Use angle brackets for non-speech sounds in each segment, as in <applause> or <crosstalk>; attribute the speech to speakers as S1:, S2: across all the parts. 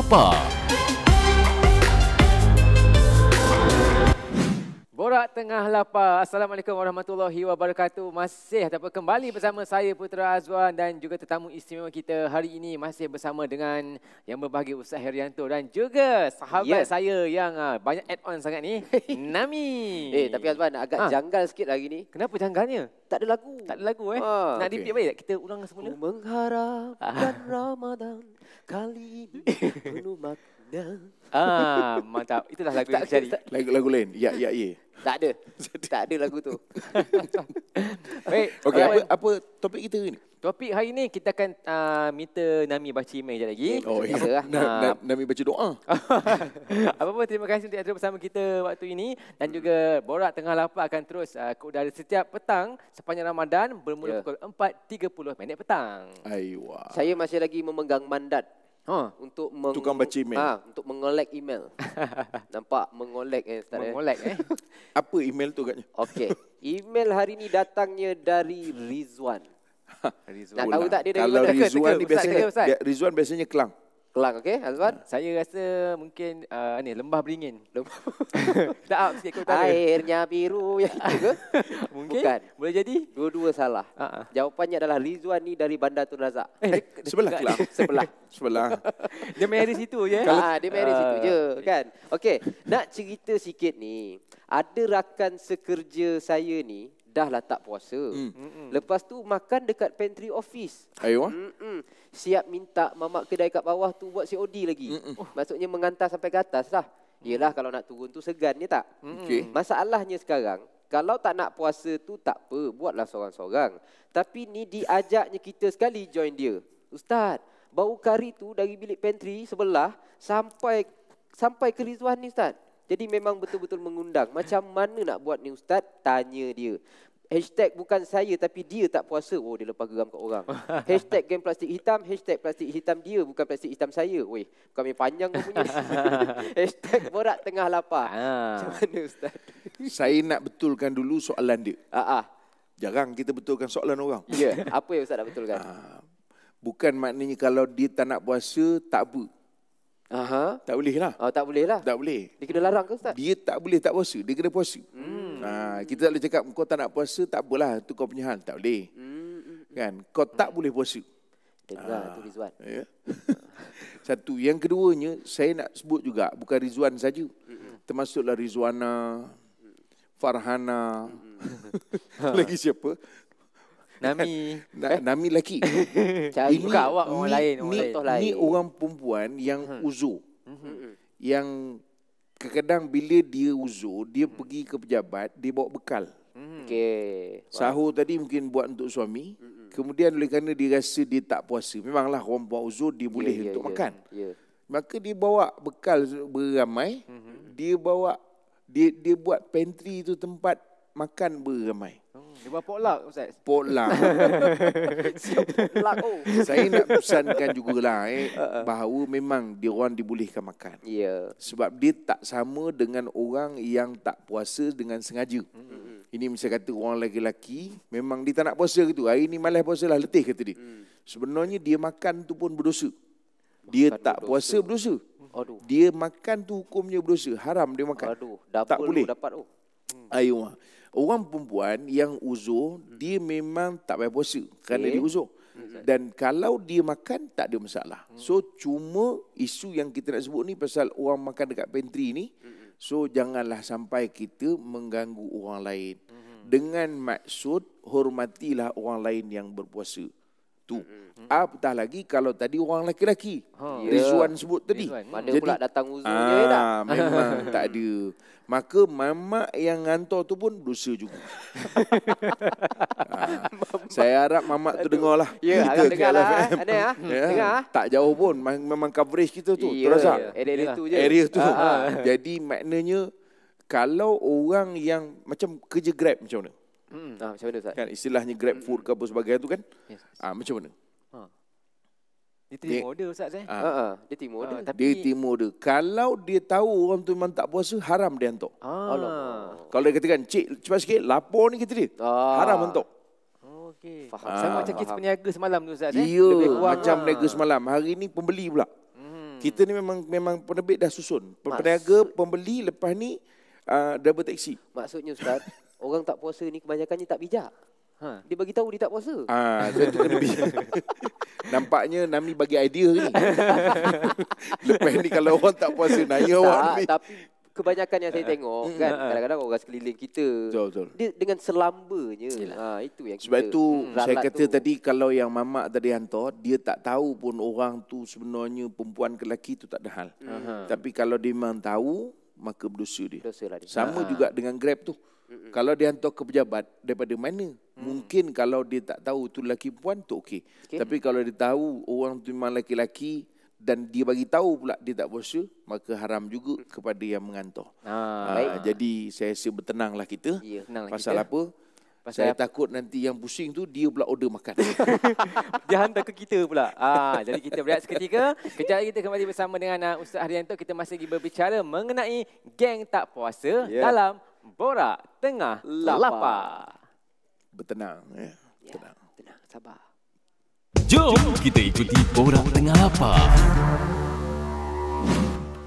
S1: Lapar.
S2: Borak Tengah Lapar. Assalamualaikum warahmatullahi wabarakatuh. Masih ataupun kembali bersama saya Putra Azwan dan juga tetamu istimewa kita hari ini masih bersama dengan yang berbahagia Ustaz Herianto dan juga sahabat
S3: Ya.
S2: saya yang uh, banyak add on sangat ni, <laughs> Nami.
S3: Eh, tapi Azwan agak
S2: Ha.
S3: janggal sikit hari ni.
S2: Kenapa janggalnya?
S3: Tak ada lagu.
S2: Tak ada lagu eh?
S3: Ah,
S2: Nak
S3: okey.
S2: repeat baik tak? Kita ulang
S3: Ku
S2: semula.
S3: mengharapkan Ramadan kali ini penuh makna.
S2: Ah, mantap. Itulah lagu yang
S3: Tak,
S2: kita cari.
S3: tak,
S4: Lagu-lagu lain. Ya, ya, ya.
S3: tak ada. tak ada lagu tu. <laughs>
S2: Baik.
S4: Okey,
S2: alright.
S4: apa, apa topik kita ni?
S2: Topik hari ni kita akan uh, minta Nami baca email sekejap lagi.
S4: Oh, ya.
S3: Apa lah?
S4: Na, na, Nami baca doa. <laughs>
S2: Apa pun terima kasih untuk ada bersama kita waktu ini dan juga Borak Tengah Lapar akan terus uh, ke udara setiap petang sepanjang Ramadan bermula
S3: Ya.
S2: pukul 4.30 minit petang.
S4: Aiwa.
S3: Saya masih lagi memegang mandat
S2: Ha,
S3: untuk meng,
S4: Tukang baca email.
S3: Ha, untuk mengolek email. <laughs> Nampak mengolek eh Ustaz. eh?
S2: mengolek eh.
S4: Apa email tu katnya?
S3: Okey. Email hari ni datangnya dari Rizwan. <laughs>
S2: Rizwan.
S3: Nak tahu tak dia dari
S4: Kalau
S3: mana?
S4: Rizwan ni biasanya,
S2: teka, Ustaz.
S4: Rizwan biasanya kelang.
S3: Kelang okey Azwan?
S2: Saya rasa mungkin uh, ni lembah beringin. Kita <laughs> up sikit ke utara.
S3: Airnya biru <laughs> yang itu ke?
S2: Mungkin
S3: Bukan.
S2: boleh jadi.
S3: Dua-dua salah.
S2: Ha.
S3: Jawapannya adalah Rizwan ni dari Bandar Tun Razak.
S2: Eh,
S4: Sebelah kelang.
S3: Sebelah.
S4: Sebelah.
S2: dia marry situ je.
S3: Ah, dia married situ
S2: Ah,
S3: je kan. Okey, nak cerita sikit ni. Ada rakan sekerja saya ni dah lah tak puasa.
S4: Hmm.
S3: Lepas tu makan dekat pantry office.
S4: Aiwa.
S3: Mm-mm. Siap minta mamak kedai kat bawah tu buat COD lagi. Oh, maksudnya mengantar sampai ke atas lah. Yelah kalau nak turun tu segan ni tak?
S4: Okey.
S3: Masalahnya sekarang, kalau tak nak puasa tu tak apa, buatlah seorang-seorang. Tapi ni diajaknya kita sekali join dia. Ustaz, bau kari tu dari bilik pantry sebelah sampai sampai ke Rizwan ni Ustaz. Jadi memang betul-betul mengundang. Macam mana nak buat ni Ustaz? Tanya dia. Hashtag bukan saya tapi dia tak puasa. Oh dia lepas geram kat orang. <laughs> hashtag game plastik hitam. Hashtag plastik hitam dia bukan plastik hitam saya. Weh, kami panjang kau punya. <laughs> hashtag borak tengah lapar.
S2: Ah.
S3: Macam mana Ustaz?
S4: Saya nak betulkan dulu soalan dia.
S3: Ah, ah.
S4: Jarang kita betulkan soalan orang.
S3: Ya, apa yang Ustaz nak betulkan?
S4: Ah, Bukan maknanya kalau dia tak nak puasa, tak apa.
S3: Aha.
S4: Tak boleh lah.
S3: Oh, tak boleh lah.
S4: Tak boleh.
S3: Dia kena larang ke Ustaz?
S4: Dia tak boleh tak puasa. Dia kena puasa. Hmm. Ha, kita tak boleh cakap kau tak nak puasa, tak apalah. Itu kau punya hal. Tak boleh.
S3: Hmm.
S4: Kan? Kau tak boleh puasa.
S3: Dengar tu Rizwan.
S4: Ya. <laughs> Satu. Yang keduanya, saya nak sebut juga, bukan Rizwan saja. Termasuklah Rizwana, Farhana, <laughs> lagi siapa?
S2: Nami.
S4: Na, Nami lelaki. <laughs>
S3: Cari
S2: Ini- Bukan awak, orang
S4: ni,
S2: lain, orang
S4: ni,
S2: lain.
S4: Ni orang perempuan yang uzur.
S3: Mm-mm.
S4: Yang kadang-kadang bila dia uzur, dia pergi ke pejabat, dia bawa bekal.
S3: Okey.
S4: Sahur tadi mungkin buat untuk suami. Kemudian oleh kerana dia rasa dia tak puasa. Memanglah orang buat uzur dia boleh
S3: Ya, ya,
S4: untuk
S3: ya.
S4: makan.
S3: Ya.
S4: Maka dia bawa bekal beramai. Dia bawa dia dia buat pantry tu tempat makan beramai.
S2: Dia buat potluck Ustaz.
S4: Potluck. <laughs>
S3: Pelak oh.
S4: Saya nak pesankan jugalah eh bahawa memang dia orang dibolehkan makan.
S3: Ya.
S4: Sebab dia tak sama dengan orang yang tak puasa dengan sengaja. Mm-hmm. Ini misal kata orang lelaki memang dia tak nak puasa gitu. Hari ni malas puasa lah letih kata dia. Mm. Sebenarnya dia makan tu pun berdosa. Dia
S3: Makan
S4: tak
S3: berdosa.
S4: puasa berdosa.
S3: Aduh.
S4: Dia makan tu hukumnya berdosa. Haram dia makan.
S3: Aduh,
S4: Tak boleh.
S3: dapat oh.
S4: Ayuh. Orang perempuan yang uzur, dia memang tak payah puasa kerana
S3: Okey.
S4: dia uzur. Dan kalau dia makan, tak ada masalah. So, cuma isu yang kita nak sebut ni pasal orang makan dekat pantry ni. So, janganlah sampai kita mengganggu orang lain. Dengan maksud, hormatilah orang lain yang berpuasa. Tu. Apatah lagi kalau tadi orang lelaki-lelaki.
S2: Ha.
S4: Rizwan sebut tadi.
S2: Rizwan.
S3: Mana pula datang uzurnya eh, tak?
S4: Ah, memang <laughs> tak ada. Maka mamak yang hantar tu pun dosa juga. <laughs> ah, saya harap mamak tu dengar lah.
S3: Ya,
S4: Kita
S3: dengar lah. Ada ah. <laughs>
S4: Ya,
S3: Dengar ah.
S4: Tak jauh pun. Mem- Memang coverage kita tu.
S3: Ya,
S4: Terasa.
S3: ya. Area tu je.
S4: Area tu.
S3: Ah, ah.
S4: Jadi maknanya kalau orang yang macam kerja Grab macam mana?
S2: Hmm.
S3: Ah, macam mana Ustaz?
S4: Kan istilahnya Grab food ke apa sebagainya tu kan?
S2: Yes.
S4: Ah, macam mana?
S2: Dia terima
S4: Dia-
S2: order Ustaz eh.
S4: Ah.
S3: Ha ah, dia timur
S2: Ah,
S3: dia.
S2: tapi
S4: Dia timur dia. Kalau dia tahu orang tu memang tak puasa, haram dia hantar.
S2: Ah.
S3: Alamak.
S4: Kalau dia katakan, cik cepat sikit, lapor ni kata dia.
S3: Ah.
S4: Haram hantar.
S2: Okey.
S3: Faham.
S2: Sama
S4: Ah.
S2: macam kes peniaga semalam tu Ustaz eh.
S4: Ya,
S2: Lebih kurang.
S4: macam
S2: Ah.
S4: semalam. Hari ni pembeli pula.
S2: Mhm.
S4: Kita ni memang memang penerbit dah susun. Peniaga, pembeli lepas ni uh, double taxi.
S3: Maksudnya Ustaz, orang tak puasa ni kebanyakannya tak bijak.
S2: Ha.
S3: Dia bagi tahu dia tak puasa.
S4: Ah, so tu kena bijak. <laughs> Nampaknya Nami bagi idea ni. <laughs> lepas ni kalau orang tak puasa naya awak
S3: tak,
S4: ni.
S3: tapi kebanyakan yang saya tengok kan
S2: Ah.
S3: kadang-kadang orang sekeliling kita
S4: Betul, betul.
S3: dia dengan selambanya. Ha itu yang
S4: Sebab
S3: kita
S4: tu saya kata
S3: tu.
S4: tadi kalau yang mamak tadi hantar dia tak tahu pun orang tu sebenarnya perempuan ke lelaki tu tak ada hal. Tapi kalau dia memang tahu maka berdosa dia.
S3: dosa lah dia.
S4: Sama juga dengan Grab tu. Kalau dia hantar ke pejabat daripada mana? Mungkin kalau dia tak tahu tu lelaki perempuan tu okey.
S3: Okey.
S4: Tapi kalau dia tahu orang tu memang lelaki-lelaki dan dia bagi tahu pula dia tak berdosa, maka haram juga kepada yang mengantar.
S2: Ha.
S4: Ah, jadi saya rasa bertenanglah kita.
S3: Ya,
S2: tenanglah
S4: Pasal
S2: kita.
S4: apa?
S2: Pasal
S4: saya
S2: apa?
S4: takut nanti yang pusing tu dia pula order makan. <laughs>
S2: Dia hantar ke kita pula. Ah, jadi kita berehat seketika. Kejap lagi kita kembali bersama dengan uh, Ustaz Haryanto. Kita masih lagi berbicara mengenai geng tak puasa
S3: Ya.
S2: dalam Borak Tengah
S3: Lapar.
S2: Lapar.
S4: Bertenang. Ya.
S3: Ya,
S4: Tenang.
S3: tenang, sabar.
S1: Jom kita ikuti Borak Tengah Lapar.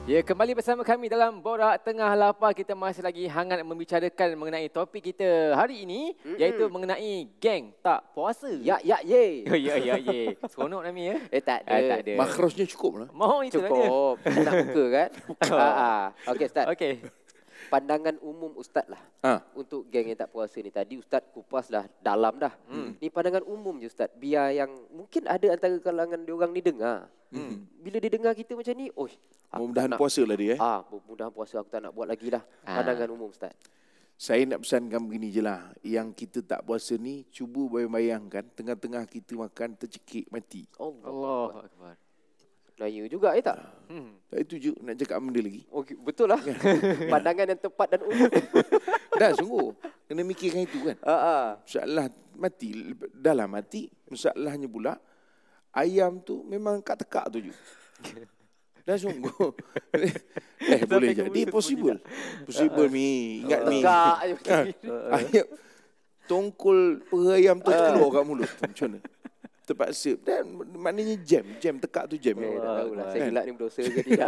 S2: Ya, kembali bersama kami dalam Borak Tengah Lapar. Kita masih lagi hangat membicarakan mengenai topik kita hari ini. Mm-mm. Iaitu mengenai geng tak puasa.
S3: Ya, ya, ye.
S2: Ya, ya, ya, ya. Seronok Nami ya.
S3: Eh, tak ada.
S2: Ah, tak ada.
S4: Makrosnya cukup lah.
S2: Mau itu.
S3: Cukup. Nak buka kan? <laughs> ha, ha. Okey, Ustaz.
S2: Okey.
S3: Pandangan umum Ustaz lah.
S4: Ha.
S3: Untuk geng yang tak puasa ni. Tadi Ustaz kupas dah dalam dah. Hmm. Ni pandangan umum je Ustaz. Biar yang mungkin ada antara kalangan diorang ni dengar. Hmm. Bila dia dengar kita macam ni, oh,
S4: Mudah-mudahan puasa lah dia. Eh.
S3: Ah, mudah puasa aku tak nak buat lagi lah.
S2: Ah.
S3: Pandangan umum Ustaz.
S4: Saya nak pesankan begini je lah. Yang kita tak puasa ni, cuba bayang-bayangkan tengah-tengah kita makan tercekik mati.
S3: Allah.
S2: Allah
S3: Naya juga eh tak?
S2: Hmm.
S4: Tak itu je nak cakap benda lagi.
S3: Okay, betul lah. <laughs> Pandangan yang tepat dan umum. <laughs>
S4: Dah sungguh. Kena mikirkan itu kan.
S3: ah, ah.
S4: Masalah mati. Dah lah mati. Masalahnya pula, ayam tu memang kat tekak tu je. <laughs> Dah sungguh. eh boleh jadi. Possible. Possible Mi. Ingat Mi.
S3: Tegak je macam ni.
S4: Ayam. Tongkol perah ayam tu keluar kat mulut. tu. Macam mana? Terpaksa. Dan maknanya jam. Jam tekak tu jam.
S3: Eh, tak tahulah. Saya
S4: Kan?
S3: gelak ni berdosa ke <laughs> tidak.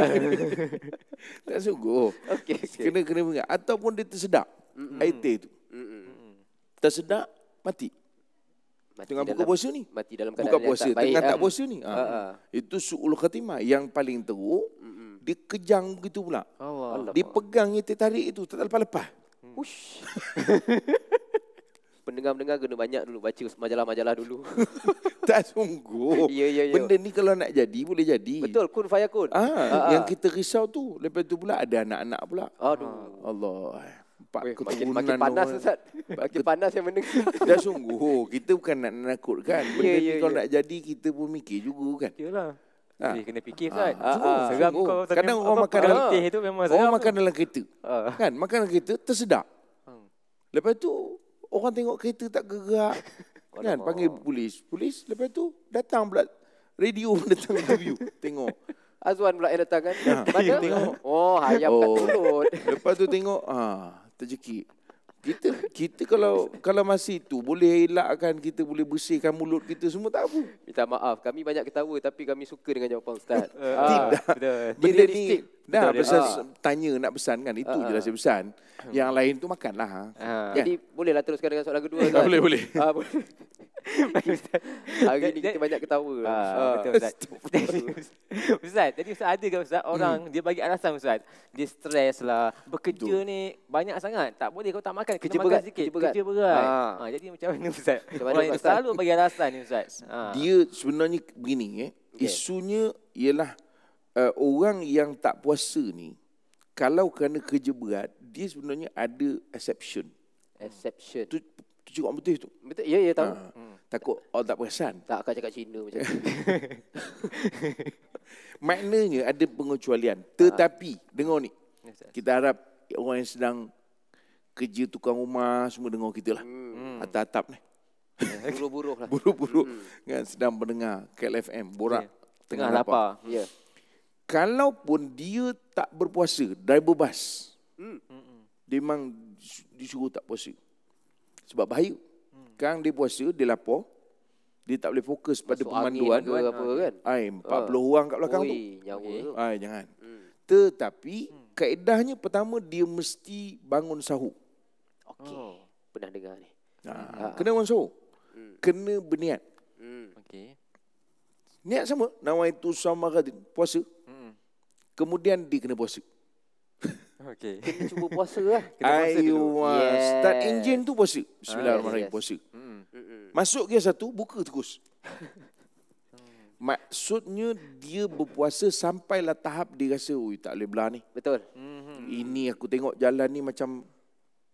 S3: <laughs>
S4: Tak sungguh. <laughs>
S3: Okey, okey.
S4: Kena kena ingat. Ataupun dia tersedak. Air teh tu.
S3: Mm-mm.
S4: Tersedak, mati.
S3: Mati
S4: Tengah buka
S3: dalam-
S4: puasa ni.
S3: Mati dalam keadaan
S4: Buka puasa.
S3: tak baik,
S4: Tengah tak
S3: kan?
S4: puasa ni.
S3: Ha,
S4: Ha.
S3: ha.
S4: Itu su'ul khatimah. Yang paling teruk, dia kejang gitu pula.
S2: Allah.
S4: Dia pegang yang tarik itu. Tak lepas-lepas.
S3: Ush. Pendengar-pendengar kena banyak dulu baca majalah-majalah dulu. <laughs>
S4: tak sungguh.
S3: Ya, ya, ya.
S4: Benda ni kalau nak jadi, boleh jadi.
S3: Betul, kun fayakun.
S4: Ah,
S3: Ah,
S4: yang
S3: ah.
S4: kita risau tu. Lepas tu pula ada anak-anak pula.
S3: Aduh.
S4: Allah.
S3: Weh, makin, makin panas
S4: orang.
S3: Ustaz. Makin panas yang mendengar. <laughs>
S4: Dah sungguh. Kita bukan nak nakutkan. Benda
S3: Ya,
S4: ni
S3: ya,
S4: kalau
S3: ya.
S4: nak jadi, kita pun mikir juga kan.
S2: Yalah.
S4: Ha.
S2: Eh, kena fikir Ustaz.
S4: Ah,
S3: ah.
S2: Seram
S4: sungguh.
S2: kau.
S4: Kadang orang makan
S3: dalam-
S2: itu memang
S4: Orang
S2: seram.
S4: makan dalam kereta.
S2: Ah.
S4: Kan? Makan dalam kereta, tersedak.
S2: Hmm.
S4: Lepas tu, orang tengok kereta tak gerak. <laughs> kan?
S3: Alamak.
S4: Panggil polis. Polis, lepas tu datang pula. Radio pun datang <laughs> interview. Tengok.
S3: Azwan pula yang datang kan.
S4: Ha,
S3: Mana?
S4: tengok.
S3: Oh, ayam kat
S4: Oh.
S3: mulut. <laughs>
S4: Lepas tu tengok, ah, terjekik. Kita kita kalau kalau masih itu boleh elakkan kita boleh bersihkan mulut kita semua tak apa.
S3: Minta maaf, kami banyak ketawa tapi kami suka dengan jawapan Ustaz.
S2: Ah, Betul.
S4: Benda
S3: realistik.
S4: ni dah pesan
S3: ah.
S4: tanya nak pesan kan itu
S3: Ah,
S4: je lah saya pesan. Yang lain tu makanlah. ha.
S2: Ah.
S3: Jadi bolehlah teruskan dengan soalan kedua. <laughs> Ustaz?
S4: boleh, boleh.
S3: Ah, boleh. <laughs> Hari ni kita banyak ketawa.
S2: Ah, betul Ustaz. <laughs> Ustaz, jadi Ustaz ada ke Ustaz orang dia bagi alasan Ustaz. Dia stres lah, bekerja ni banyak sangat. Tak boleh kau tak makan,
S3: Kerja
S2: kena makan
S3: berat,
S2: sikit.
S3: kerja berat.
S2: Kerja berat.
S3: Ah.
S2: Ha, jadi macam mana Ustaz?
S3: Macam mana,
S2: orang yang
S3: Ustaz?
S2: selalu bagi alasan ni Ustaz. Ha.
S4: Dia sebenarnya begini eh.
S3: Okey.
S4: Isunya ialah uh, orang yang tak puasa ni kalau kerana kerja berat, dia sebenarnya ada exception.
S3: Exception.
S4: Tu tu cukup betul tu.
S3: Betul? Ya, ya tahu.
S4: Ha. Takut orang tak perasan.
S3: Tak akan cakap Cina macam tu. <laughs>
S4: Maknanya ada pengecualian. Tetapi dengar ni.
S2: Ya.
S4: Kita harap orang yang sedang kerja tukang rumah semua dengar kita lah.
S3: Hmm.
S4: Atap-atap ni.
S3: Buruh-buruh lah. <laughs>
S4: Buruh-buruh kan sedang mendengar KLFM borak
S2: Tengah lapar.
S3: Ya.
S4: Kalaupun dia tak berpuasa, driver bas.
S3: Hmm.
S4: Dia memang dis- disuruh tak puasa. Sebab bahaya. Sekarang dia puasa, dia lapar. Dia tak boleh fokus pada
S3: Masuk
S4: pemanduan.
S3: ke apa kan.
S4: Ai 40 orang kat belakang tu.
S3: Oi, nyawa
S2: Okey.
S3: tu.
S4: Ai jangan.
S3: Hmm.
S4: Tetapi kaedahnya pertama dia mesti bangun sahur.
S3: Okey.
S2: Oh.
S3: Pernah dengar ni.
S4: Ha, kena bangun sahur.
S3: Hmm.
S4: Kena berniat.
S3: Hmm.
S2: Okey.
S4: Niat sama. Nawaitu samaradin. Puasa.
S2: Hmm.
S4: Kemudian dia kena puasa. <laughs>
S2: Okey.
S3: Kena cuba puasa lah. <laughs>
S2: Kena puasa dulu.
S4: Ayuh, ah,
S3: Yes.
S4: start engine tu puasa. Bismillahirrahmanirrahim
S3: yes.
S4: puasa.
S2: Hmm.
S4: Masuk gear satu, buka terus. Maksudnya dia berpuasa sampailah tahap dia rasa, oi tak boleh belah ni.
S3: Betul.
S2: Hmm.
S4: Ini aku tengok jalan ni macam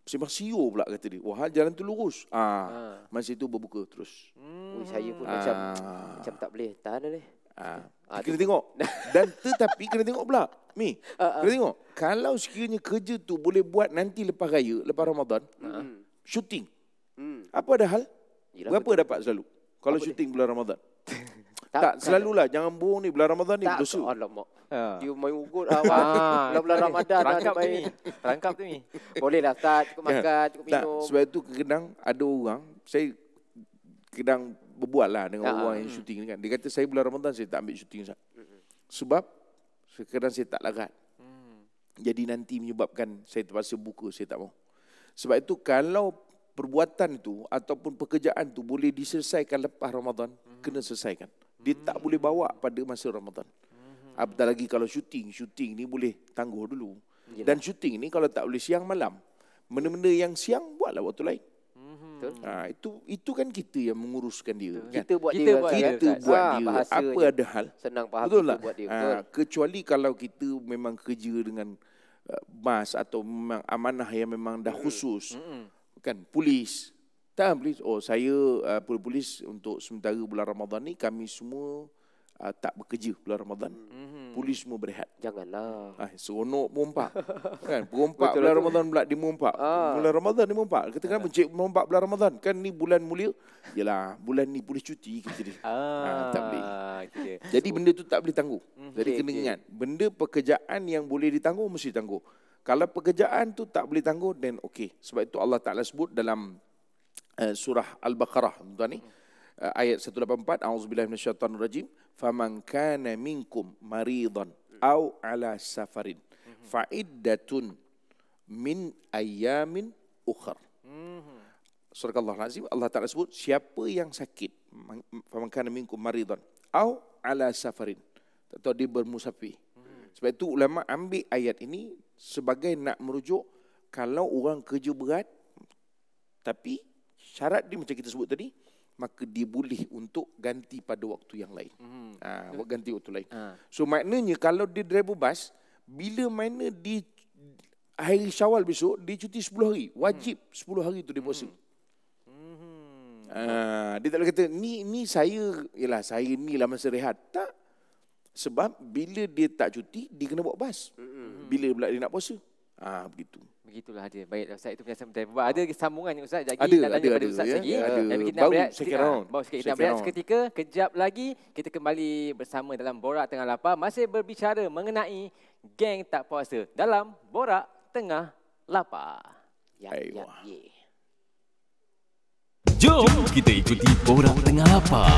S4: sembang siur pula kata dia. Wah, jalan tu lurus. Ah, masa itu berbuka terus.
S3: Ui, saya pun macam
S4: Ah.
S3: macam tak boleh tahan ni.
S4: Ah,
S3: Ah,
S4: kena tengok. <laughs> Dan tetapi kena tengok pula. Mi,
S3: Ah,
S4: kena tengok. Kalau sekiranya kerja tu boleh buat nanti lepas raya, lepas Ramadan,
S3: Hmm.
S4: syuting.
S3: Hmm.
S4: Apa ada hal?
S3: Yelah,
S4: Berapa dapat selalu? Kalau syuting bulan Ramadan? <laughs> Tak, selalulah. Jangan bohong ni. Bulan Ramadan ni
S3: Tak,
S4: berdosa.
S3: alamak.
S2: Ha.
S3: Dia main ugut.
S2: Ah,
S3: Bulan-bulan Ramadan dah
S2: Rangkap
S3: dia
S2: tu ni. Rangkap tu ni.
S3: Boleh lah Ustaz. Cukup
S4: Kan?
S3: makan, cukup
S4: Tak,
S3: minum.
S4: sebab itu kadang ada orang, saya kadang berbual lah dengan
S3: Ah,
S4: orang yang syuting ni kan. Dia kata saya bulan Ramadan saya tak ambil syuting Ustaz. Sebab kadang saya tak larat. Jadi nanti menyebabkan saya terpaksa buka, saya tak mau. Sebab itu kalau perbuatan itu ataupun pekerjaan itu boleh diselesaikan lepas Ramadan, kena selesaikan. Dia tak boleh bawa pada masa Ramadan. Apatah lagi kalau syuting, syuting ni boleh tangguh dulu. Dan syuting ni kalau tak boleh siang malam, benda-benda yang siang buatlah waktu lain.
S3: Betul.
S4: Ha, itu itu kan kita yang menguruskan dia. Kan?
S3: Kita buat
S2: Kita
S3: dia.
S2: buat
S4: Kita
S3: kan?
S4: buat
S3: Ah,
S4: dia. Apa ada hal?
S3: Senang faham
S4: Betul
S3: kita
S4: tak?
S3: buat dia.
S4: Ha, kecuali kalau kita memang kerja dengan uh, mas atau memang amanah yang memang dah khusus. Kan polis. Tak polis. Oh saya uh, polis untuk sementara bulan Ramadan ni kami semua uh, tak bekerja bulan Ramadan. Polis semua berehat.
S3: Janganlah.
S4: Ah, seronok merompak. <laughs> kan, merompak
S3: Betul
S4: bulan. Ramadan pula dia merompak.
S3: Ah.
S4: Bulan Ramadan dia merompak. Kata kenapa cik merompak bulan Ramadan? Kan ni bulan mulia. Yalah, bulan ni polis cuti kata dia.
S2: Ah,
S4: tak boleh.
S2: dia.
S4: Jadi benda tu tak boleh tangguh. Jadi
S3: Okey,
S4: kena
S3: okey.
S4: ingat, benda pekerjaan yang boleh ditangguh mesti tangguh. Kalau pekerjaan tu tak boleh tangguh then okey. Sebab itu Allah Taala sebut dalam uh, surah Al-Baqarah tuan ni. Uh, ayat 184 A'udzubillahi minasyaitonirrajim faman kana minkum maridan au ala safarin fa'iddatun min ayamin ukhar. Surah Allah Allah Taala sebut siapa yang sakit man- faman kana minkum maridan au ala safarin atau dia bermusafir. Sebab itu ulama ambil ayat ini sebagai nak merujuk kalau orang kerja berat tapi syarat dia macam kita sebut tadi maka dia boleh untuk ganti pada waktu yang lain. Hmm. Ha, buat ganti waktu lain.
S2: Ha.
S4: So maknanya kalau dia driver bas bila mana di hari Syawal besok dia cuti 10 hari, wajib 10 hari tu dia puasa. Ah, dia tak boleh kata ni ni saya ialah saya ni lah masa rehat. Tak. Sebab bila dia tak cuti dia kena bawa bas. Bila pula dia nak puasa? Ah begitu.
S2: Begitulah dia. Baik Ustaz itu penjelasan betul. Sebab ada sambungan ni Ustaz. Jadi
S4: Ada,
S2: nak tanya
S4: ada,
S2: pada
S4: ada,
S2: Ustaz
S4: ya.
S2: lagi.
S4: Ada.
S2: Tapi kita nak
S4: Baru
S2: berehat
S4: second round.
S2: Baru sikit. Kita nak berehat
S4: round.
S2: seketika. Kejap lagi kita kembali bersama dalam Borak Tengah Lapar. Masih berbicara mengenai geng tak puasa dalam Borak Tengah Lapar.
S3: Ya, ya, ye.
S1: Jom kita ikuti Borak Tengah Lapar.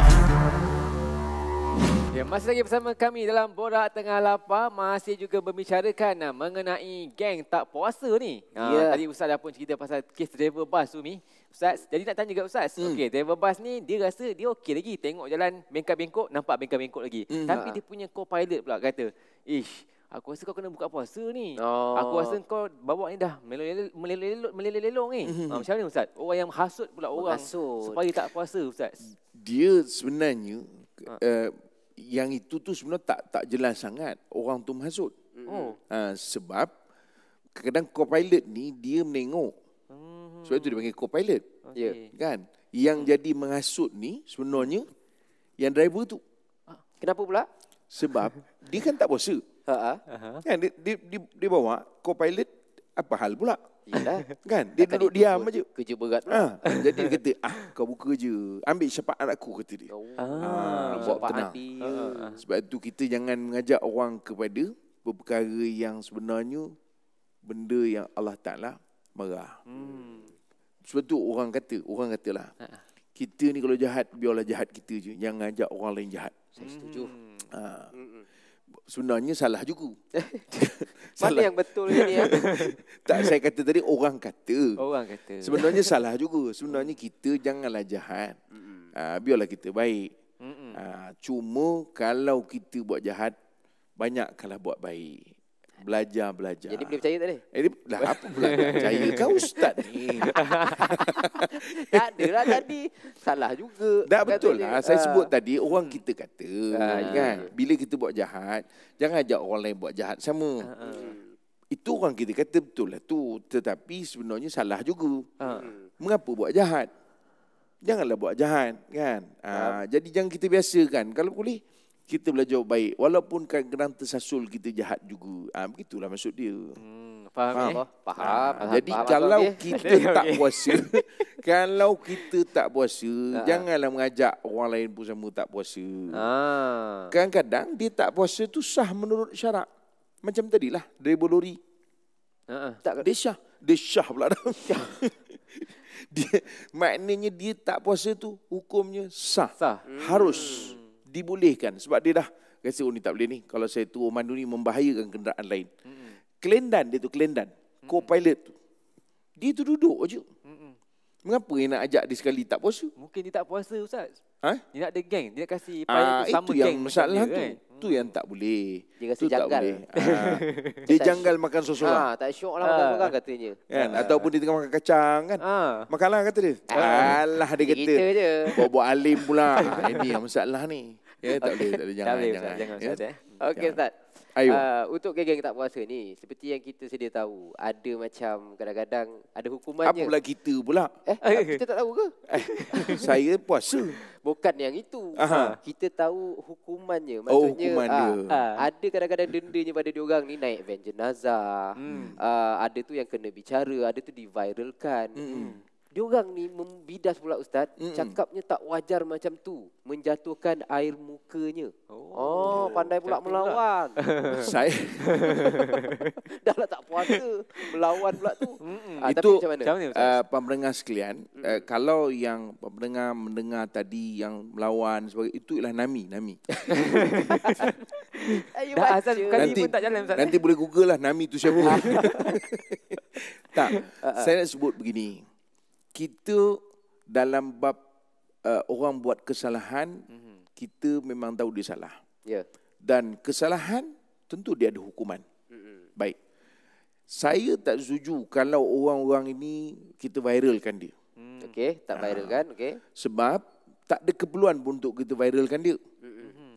S2: Ya, masih lagi bersama kami dalam Borak Tengah Lapar masih juga membicarakan uh, mengenai geng tak puasa ni. Uh,
S3: Ya.
S2: Tadi Ustaz dah pun cerita pasal kes driver bas tu ni. Ustaz, jadi nak tanya juga Ustaz. Hmm. Okey, driver bas ni dia rasa dia okey lagi tengok jalan bengkak-bengkok nampak bengkak-bengkok lagi.
S4: Hmm.
S2: Tapi
S3: Ha.
S2: dia punya co-pilot pula kata, "Ish, aku rasa kau kena buka puasa ni.
S3: Oh.
S2: Aku rasa kau bawa ni dah melelelong melelelong ni."
S4: Hmm.
S2: Uh, macam mana Ustaz? Orang yang hasut pula orang
S3: Menghasut.
S2: supaya tak puasa Ustaz.
S4: Dia sebenarnya
S2: Ha.
S4: Uh, yang itu tu sebenarnya tak tak jelas sangat orang tu menghasut.
S2: Oh.
S4: Ha, sebab kadang co-pilot ni dia menengok. Sebab itu dia panggil co-pilot.
S3: Ya.
S2: Okey.
S4: Kan? Yang jadi menghasut ni sebenarnya yang driver tu.
S3: Kenapa pula?
S4: Sebab <laughs> dia kan tak puasa.
S3: Ha ah.
S2: Aha.
S4: Kan dia, dia, dia, dia bawa co-pilot apa hal pula?
S3: Yalah.
S4: Kan? Dia
S3: Takkan
S4: duduk
S3: itu
S4: diam aja.
S3: Kerja berat.
S4: Ha, jadi dia kata, ah kau buka je. Ambil syafaat aku kata dia.
S3: Oh.
S4: Ah,
S3: Ambil
S4: bawa
S3: syafaat
S4: tenang.
S3: dia.
S4: Sebab itu kita jangan mengajak orang kepada perkara yang sebenarnya benda yang Allah Ta'ala marah.
S2: Hmm.
S4: Sebab tu orang kata, orang katalah, kita ni kalau jahat biarlah jahat kita je. Jangan ajak orang lain jahat.
S3: Saya setuju.
S4: Ha.
S3: Mm-mm.
S4: Sebenarnya salah juga. <laughs> <laughs>
S3: Mana yang betul ni ya? <laughs>
S4: tak saya kata tadi orang kata.
S2: Orang kata.
S4: Sebenarnya salah juga. Sebenarnya kita janganlah jahat. Ha, biarlah kita baik.
S2: Mm-mm.
S4: Ha, cuma kalau kita buat jahat, banyakkanlah buat baik. Belajar, belajar.
S3: Jadi boleh percaya tak ni?
S4: Eh, dia- lah apa pula percaya kau ustaz ni. <laughs>
S3: Tak ada lah tadi. Salah juga.
S4: Tak betul lah. Saya
S3: Ah.
S4: sebut tadi orang kita kata
S3: ya,
S4: kan.
S3: ya.
S4: Bila kita buat jahat, jangan ajak orang lain buat jahat sama.
S3: Hmm.
S4: Itu orang kita kata betul lah tu. Tetapi sebenarnya salah juga.
S2: Ha.
S4: Mengapa buat jahat? Janganlah buat jahat kan. Ah, jadi jangan kita biasakan. Kalau boleh kita belajar baik walaupun kadang-kadang tersasul kita jahat juga. Ah begitulah maksud dia.
S2: Hmm, faham,
S4: Faham?
S2: eh?
S3: Faham,
S4: Ah,
S3: faham,
S4: jadi
S3: faham,
S4: kalau
S3: okey.
S4: kita <laughs> tak puasa, <laughs> kalau kita tak puasa,
S3: Ah.
S4: janganlah mengajak orang lain pun sama tak puasa.
S2: Ah.
S4: Kadang-kadang dia tak puasa tu sah menurut syarak. Macam tadilah, dari bolori.
S2: Ha.
S3: Tak
S4: Dia syah. Dia syah pula <laughs> dah. dia, maknanya dia tak puasa tu hukumnya sah.
S2: Sah.
S4: Harus dibolehkan. Sebab dia dah rasa oh ni tak boleh ni. Kalau saya tu mandu ni membahayakan kenderaan lain. Kelendan dia tu, kelendan. Co-pilot tu. Dia tu duduk je. Mengapa dia nak ajak dia sekali tak puasa?
S2: Mungkin dia tak puasa Ustaz.
S4: Ha?
S2: Dia nak ada geng. Dia nak kasih
S4: Ah,
S2: pilot tu sama
S4: itu
S2: geng
S4: yang
S2: macam
S4: masalah
S2: dia,
S4: tu.
S2: kan?
S4: Tu yang tak boleh.
S3: Dia rasa
S4: tu tak
S3: janggal.
S4: boleh. Ah. <laughs> dia janggal makan seseorang.
S3: Ha, tak syok lah makan
S2: Ah.
S3: orang katanya.
S4: Kan? Ataupun dia tengah makan kacang kan.
S2: Ah.
S4: Makanlah kata dia. Alah dia kata.
S3: Kita je.
S4: Buat-buat alim pula. Ah, Ini yang masalah ni. Ya tak boleh. Tak boleh. <laughs>
S2: Tak
S4: Jangan.
S2: boleh
S4: jangan.
S2: Ustaz. Jangan
S4: Ya.
S2: Ustaz. eh.
S3: Okey
S4: Ya.
S3: Ustaz.
S4: Ayo.
S3: Uh, untuk geng-geng tak puasa ni, seperti yang kita sedia tahu, ada macam kadang-kadang ada
S4: Apa
S3: hukumannya.
S4: pula kita pula?
S3: Eh, <laughs> <laughs> kita tak tahu ke?
S4: Saya puasa.
S3: Bukan yang itu.
S4: Aha.
S3: Kita tahu hukumannya.
S4: Oh,
S3: Maksudnya
S4: hukuman
S3: ah,
S4: dia.
S3: ah, ada kadang-kadang dendanya pada diorang ni naik van jenazah.
S2: Hmm.
S3: Ah, ada tu yang kena bicara, ada tu diviralkan.
S4: Mm-mm.
S3: Diorang ni membidas pula Ustaz.
S4: Mm-mm.
S3: Cakapnya tak wajar macam tu. Menjatuhkan air mukanya.
S2: Oh.
S3: Oh, pandai pula melawan. <laughs>
S4: saya <laughs>
S3: Dah lah tak puasa. Melawan pula tu. Ah, tapi
S4: itu
S3: macam mana?
S2: Macam mana Ustaz?
S4: uh, pendengar sekalian, uh, kalau yang pendengar mendengar tadi yang melawan sebagai itu ialah nami, nami. <laughs>
S2: Dah azan kali
S4: nanti
S2: pun tak jalan Ustaz.
S4: nanti boleh google lah nami tu siapa. tak, saya nak sebut begini. Kita dalam bab uh, orang buat kesalahan, kita memang tahu dia salah.
S3: Ya.
S4: Dan kesalahan tentu dia ada hukuman. Baik. Saya tak setuju kalau orang-orang ini kita viralkan dia.
S3: Okey, tak viral kan? Okey.
S4: Sebab tak ada keperluan pun untuk kita viralkan dia.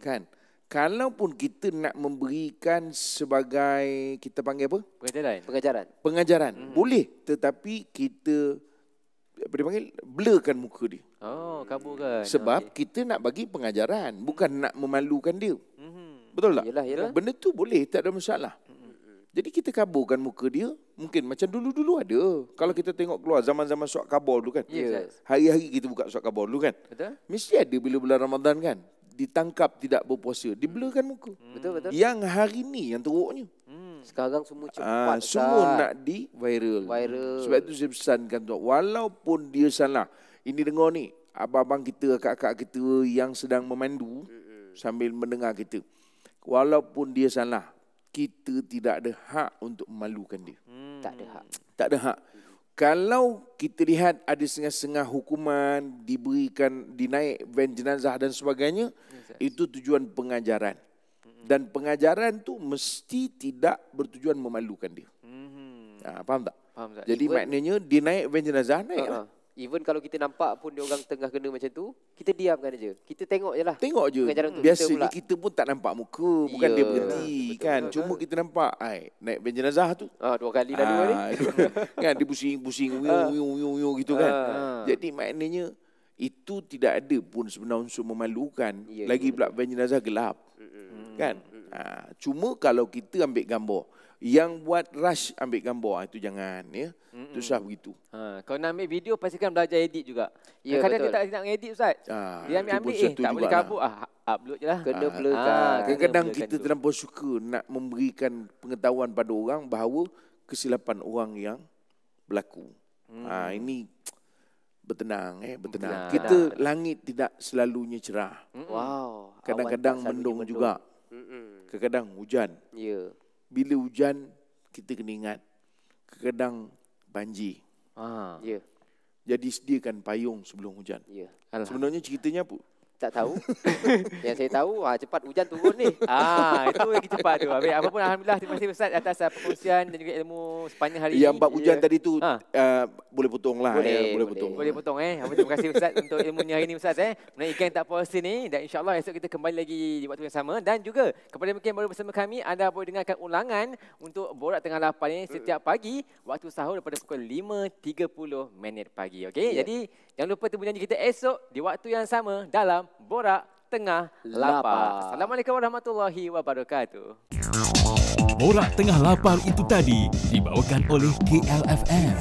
S4: Kan? Kalaupun kita nak memberikan sebagai kita panggil apa?
S2: Pengajaran.
S3: Pengajaran.
S4: Pengajaran. Boleh tetapi kita apa dia panggil blurkan muka dia.
S2: Oh, kaburkan.
S4: Sebab kita nak bagi pengajaran, bukan nak memalukan dia.
S2: Mhm.
S4: Betul tak?
S3: Yelah, yelah.
S4: Benda tu boleh, tak ada masalah. Jadi kita kaburkan muka dia, mungkin macam dulu-dulu ada. Kalau kita tengok keluar zaman-zaman suat kabur dulu kan.
S2: Ustaz.
S4: Hari-hari kita buka suat kabur dulu kan.
S2: Betul?
S4: Mesti ada bila bulan Ramadan kan. Ditangkap tidak berpuasa, diblurkan muka.
S3: Betul, betul.
S4: Yang hari ni yang teruknya.
S3: Sekarang semua cepat. Ustaz.
S4: semua nak di viral.
S3: Viral.
S4: Sebab itu saya pesankan tu, walaupun dia salah. Ini dengar ni, abang-abang kita, kakak kita yang sedang memandu sambil mendengar kita. Walaupun dia salah, kita tidak ada hak untuk memalukan dia.
S2: Hmm.
S3: Tak ada hak.
S4: Tak ada hak. Kalau kita lihat ada setengah-setengah hukuman diberikan dinaik van jenazah dan sebagainya, itu tujuan pengajaran. Dan pengajaran tu mesti tidak bertujuan memalukan dia.
S2: Mhm.
S4: Ha, faham tak?
S2: Faham Ustaz?
S4: Jadi
S3: Even-
S4: maknanya dia naik van jenazah naik lah.
S3: Ha-ha. Even kalau kita nampak pun dia orang tengah kena macam tu, kita diamkan aja. Kita tengok je lah.
S4: Tengok je.
S3: Tu,
S4: Biasanya
S3: kita
S4: kita, pun tak nampak muka, bukan
S3: Ya,
S4: dia berhenti
S3: betul,
S4: kan.
S3: betul,
S4: Cuma kita nampak ai naik van jenazah tu.
S3: Ah, dua kali dah dua ni.
S4: Ah, <laughs> kan dia pusing-pusing uyung gitu kan.
S2: Ah.
S4: Jadi maknanya itu tidak ada pun sebenarnya unsur memalukan.
S3: Ya,
S4: Lagi pula van jenazah gelap. Kan? Ha, cuma kalau kita ambil gambar, yang buat rush ambil gambar ah, itu jangan ya. Itu sah begitu.
S2: Ha, kalau nak ambil video pastikan belajar edit juga.
S3: Ya,
S2: Kadang-kadang dia
S3: betul.
S2: tak nak edit Ustaz.
S4: Ah,
S2: dia
S4: itu
S2: ambil-ambil
S4: pun
S2: eh tak boleh kabur ah upload je lah.
S3: Kena
S4: Ah,
S3: blurkan.
S2: ah,
S4: Kadang-kadang
S2: Kena
S4: kita terlampau suka nak memberikan pengetahuan pada orang bahawa kesilapan orang yang berlaku.
S2: Hmm.
S4: Ha, ini bertenang eh bertenang.
S2: Bertenang.
S4: Kita langit tidak selalunya cerah.
S3: Wow.
S4: Kadang-kadang mendung juga.
S3: Mm-mm.
S4: Kadang-kadang hujan.
S3: Ya.
S4: Bila hujan kita kena ingat kadang banjir.
S2: Ah.
S3: Ya.
S4: Jadi sediakan payung sebelum hujan.
S3: Ya.
S2: Alhamdulillah.
S4: Sebenarnya ceritanya apa?
S3: Tak tahu. <laughs> Yang saya tahu ah cepat hujan turun ni.
S2: Ah, itu lagi cepat tu. Habis apa pun alhamdulillah terima kasih Ustaz atas uh, perkongsian dan juga ilmu sepanjang hari
S4: Yang
S2: ini.
S4: bab hujan
S3: ya.
S4: tadi tu
S2: Ha.
S4: uh, boleh potong lah.
S3: Boleh,
S4: ya, boleh
S3: boleh.
S4: potong.
S2: Boleh potong eh. Apa terima kasih Ustaz untuk ilmunya hari ini Ustaz eh. Menaikkan tak puasa ni dan insyaAllah esok kita kembali lagi di waktu yang sama dan juga kepada mungkin yang baru bersama kami anda boleh dengarkan ulangan untuk Borak Tengah Lapan ni setiap pagi waktu sahur daripada pukul 5.30 minit pagi. Okey.
S3: Ya.
S2: Jadi jangan lupa temu janji kita esok di waktu yang sama dalam Borak Tengah.
S3: Lapan.
S2: Assalamualaikum warahmatullahi wabarakatuh.
S1: Borak Tengah Lapar itu tadi dibawakan oleh KLFM.